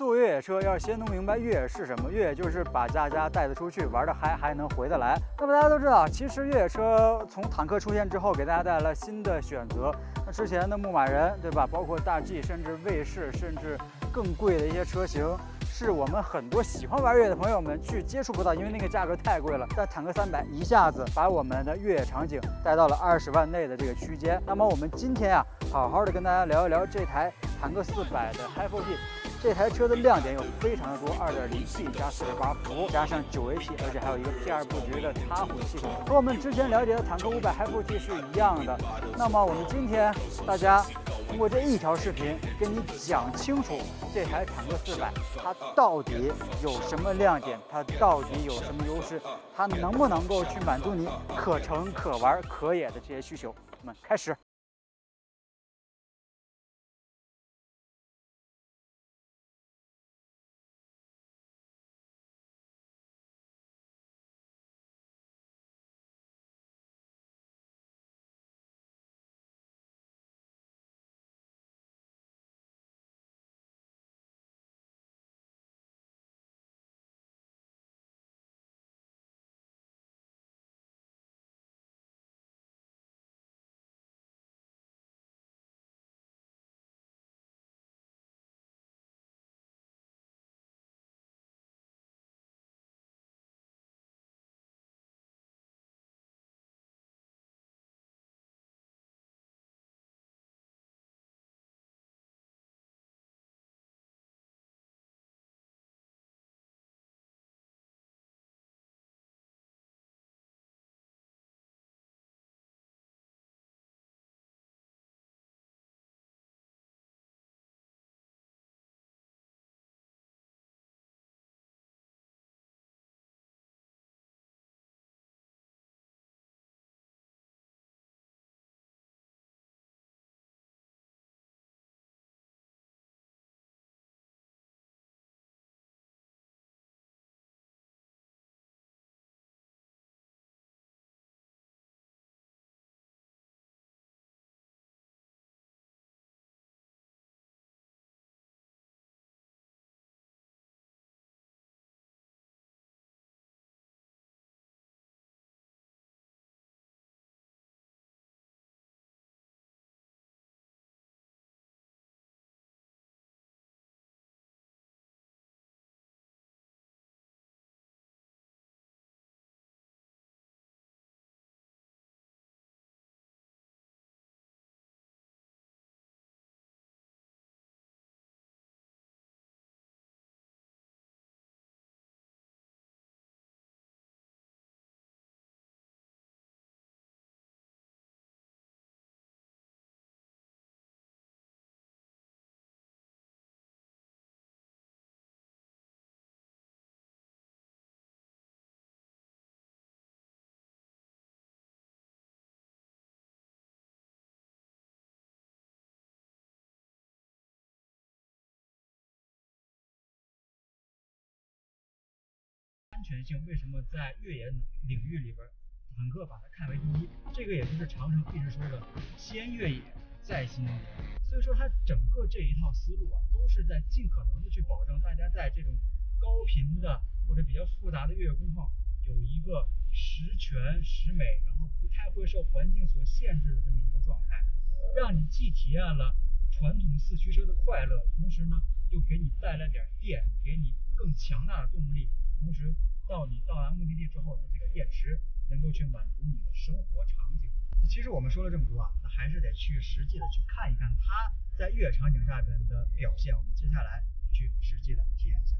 坐越野车要先弄明白越野是什么，越野就是把大家带得出去玩得嗨，还能回得来。那么大家都知道，其实越野车从坦克出现之后，给大家带来了新的选择。那之前的牧马人，对吧？包括大 G，甚至卫士，甚至更贵的一些车型。是我们很多喜欢玩越野的朋友们去接触不到，因为那个价格太贵了。但坦克三百一下子把我们的越野场景带到了二十万内的这个区间。那么我们今天啊，好好的跟大家聊一聊这台坦克四百的 Hi4P。这台车的亮点有非常的多，2.0T 加48伏，加上 9AT，而且还有一个 P2 布局的插混系统，和我们之前了解的坦克500 Hi4P 是一样的。那么我们今天大家。通过这一条视频，跟你讲清楚这台坦克四百它到底有什么亮点，它到底有什么优势，它能不能够去满足你可乘可玩可野的这些需求。我们开始。全性为什么在越野领域里边，坦克把它看为第一？这个也就是长城一直说的“先越野再新能源”。所以说，它整个这一套思路啊，都是在尽可能的去保证大家在这种高频的或者比较复杂的越野工况，有一个十全十美，然后不太会受环境所限制的这么一个状态，让你既体验了传统四驱车的快乐，同时呢，又给你带来点电，给你更强大的动力，同时。到你到达目的地之后呢，这个电池能够去满足你的生活场景。那其实我们说了这么多啊，那还是得去实际的去看一看它在越野场景下边的表现。我们接下来去实际的体验一下。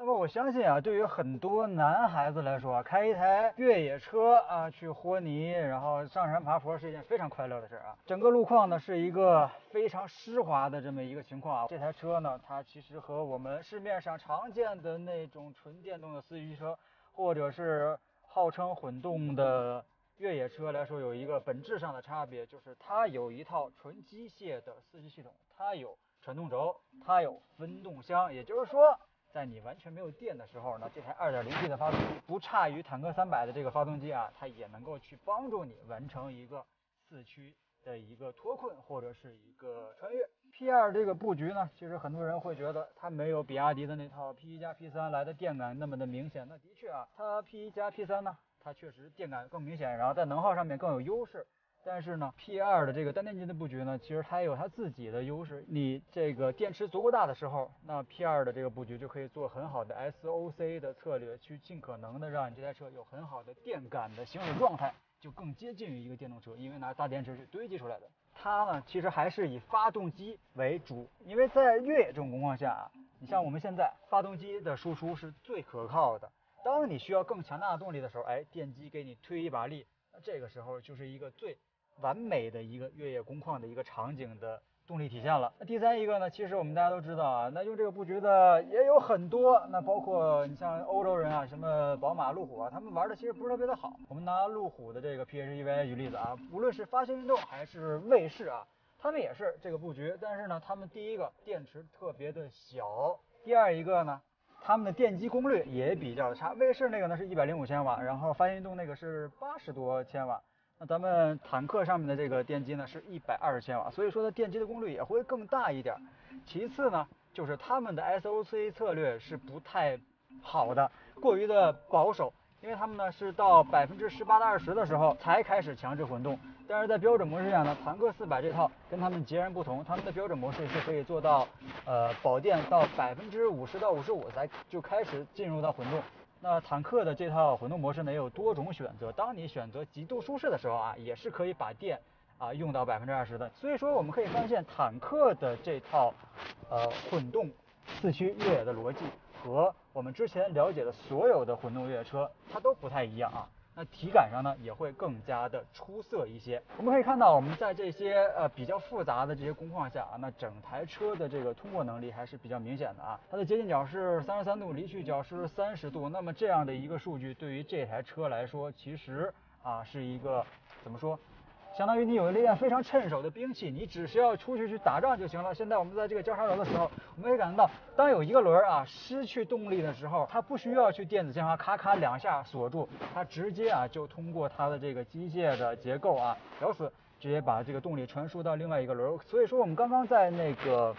那么我相信啊，对于很多男孩子来说，开一台越野车啊，去豁泥，然后上山爬坡是一件非常快乐的事啊。整个路况呢是一个非常湿滑的这么一个情况啊。这台车呢，它其实和我们市面上常见的那种纯电动的四驱车，或者是号称混动的越野车来说，有一个本质上的差别，就是它有一套纯机械的四驱系统，它有传动轴，它有分动箱，也就是说。在你完全没有电的时候呢，这台 2.0T 的发动机不差于坦克300的这个发动机啊，它也能够去帮助你完成一个四驱的一个脱困或者是一个穿越。P2 这个布局呢，其实很多人会觉得它没有比亚迪的那套 P1 加 P3 来的电感那么的明显。那的确啊，它 P1 加 P3 呢，它确实电感更明显，然后在能耗上面更有优势。但是呢，P2 的这个单电机的布局呢，其实它也有它自己的优势。你这个电池足够大的时候，那 P2 的这个布局就可以做很好的 SOC 的策略，去尽可能的让你这台车有很好的电感的行驶状态，就更接近于一个电动车，因为拿大电池去堆积出来的。它呢，其实还是以发动机为主，因为在越野这种情况下啊，你像我们现在发动机的输出是最可靠的。当你需要更强大的动力的时候，哎，电机给你推一把力，那这个时候就是一个最。完美的一个越野工况的一个场景的动力体现了。那第三一个呢，其实我们大家都知道啊，那用这个布局的也有很多。那包括你像欧洲人啊，什么宝马、路虎啊，他们玩的其实不是特别的好。我们拿路虎的这个 PHEV 举例子啊，无论是发现运动还是卫士啊，他们也是这个布局。但是呢，他们第一个电池特别的小，第二一个呢，他们的电机功率也比较差。卫士那个呢是一百零五千瓦，然后发现运动那个是八十多千瓦。那咱们坦克上面的这个电机呢，是一百二十千瓦，所以说它电机的功率也会更大一点。其次呢，就是他们的 SOC 策略是不太好的，过于的保守，因为他们呢是到百分之十八到二十的时候才开始强制混动。但是在标准模式下呢，坦克四百这套跟他们截然不同，他们的标准模式是可以做到，呃，保电到百分之五十到五十五才就开始进入到混动。那坦克的这套混动模式呢，也有多种选择。当你选择极度舒适的时候啊，也是可以把电啊用到百分之二十的。所以说，我们可以发现坦克的这套呃混动四驱越野的逻辑，和我们之前了解的所有的混动越野车，它都不太一样啊。那体感上呢，也会更加的出色一些。我们可以看到，我们在这些呃比较复杂的这些工况下啊，那整台车的这个通过能力还是比较明显的啊。它的接近角是三十三度，离去角是三十度。那么这样的一个数据，对于这台车来说，其实啊是一个怎么说？相当于你有了一件非常趁手的兵器，你只需要出去去打仗就行了。现在我们在这个交叉轴的时候，我们可以感觉到，当有一个轮啊失去动力的时候，它不需要去电子限滑，咔咔两下锁住，它直接啊就通过它的这个机械的结构啊咬死，直接把这个动力传输到另外一个轮。所以说我们刚刚在那个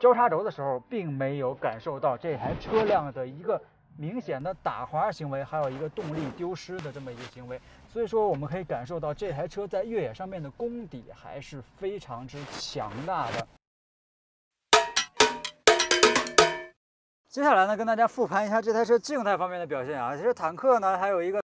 交叉轴的时候，并没有感受到这台车辆的一个。明显的打滑行为，还有一个动力丢失的这么一个行为，所以说我们可以感受到这台车在越野上面的功底还是非常之强大的。接下来呢，跟大家复盘一下这台车静态方面的表现啊，其实坦克呢还有一个。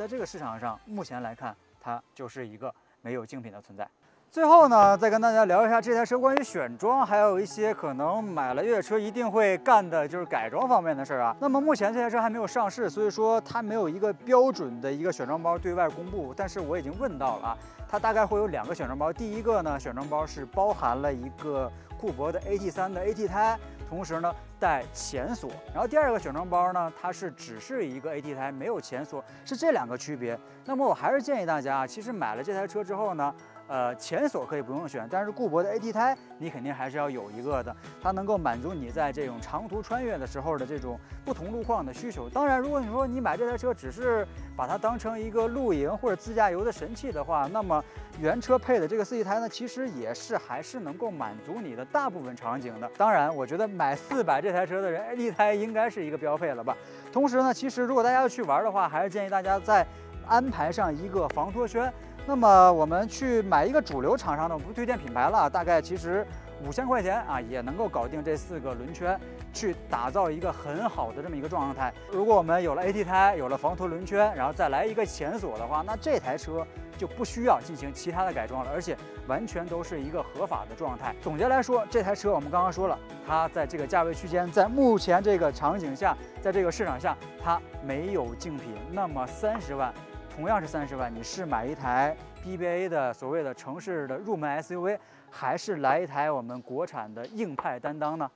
在这个市场上，目前来看，它就是一个没有竞品的存在。最后呢，再跟大家聊一下这台车关于选装，还有一些可能买了越野车一定会干的，就是改装方面的事儿啊。那么目前这台车还没有上市，所以说它没有一个标准的一个选装包对外公布。但是我已经问到了啊，它大概会有两个选装包。第一个呢，选装包是包含了一个库博的 AT 三的 AT 胎，同时呢带前锁。然后第二个选装包呢，它是只是一个 AT 胎，没有前锁，是这两个区别。那么我还是建议大家啊，其实买了这台车之后呢。呃，前锁可以不用选，但是固铂的 AT 胎你肯定还是要有一个的，它能够满足你在这种长途穿越的时候的这种不同路况的需求。当然，如果你说你买这台车只是把它当成一个露营或者自驾游的神器的话，那么原车配的这个四季胎呢，其实也是还是能够满足你的大部分场景的。当然，我觉得买四百这台车的人，AT 胎应该是一个标配了吧。同时呢，其实如果大家要去玩的话，还是建议大家再安排上一个防脱圈。那么我们去买一个主流厂商的，我不推荐品牌了，大概其实五千块钱啊，也能够搞定这四个轮圈，去打造一个很好的这么一个状态。如果我们有了 AT 胎，有了防脱轮圈，然后再来一个前锁的话，那这台车就不需要进行其他的改装了，而且完全都是一个合法的状态。总结来说，这台车我们刚刚说了，它在这个价位区间，在目前这个场景下，在这个市场下，它没有竞品。那么三十万。同样是三十万，你是买一台 BBA 的所谓的城市的入门 SUV，还是来一台我们国产的硬派担当呢？